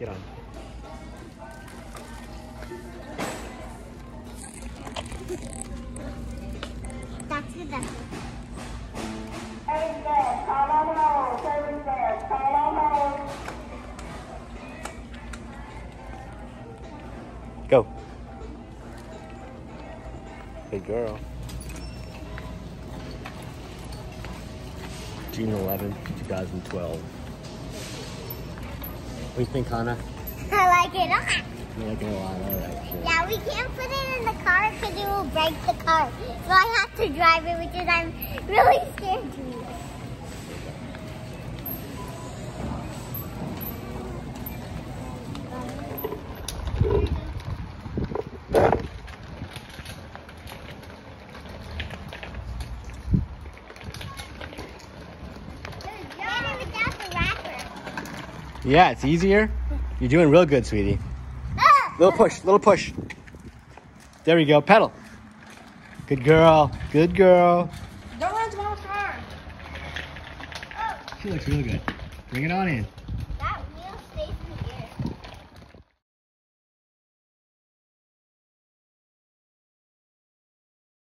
Get on. That's. That's. Go. Good girl. June 11th, 2012. What do you think, Hannah? I like it a lot. You like it a lot, all right, sure. Yeah, we can't put it in the car because it will break the car. So I have to drive it, which is I'm really scared to. Get it without the wrapper. Yeah, it's easier. You're doing real good, sweetie. Little push, little push. There we go, pedal. Good girl, good girl. Don't run to mom's car. She looks real good. Bring it on in.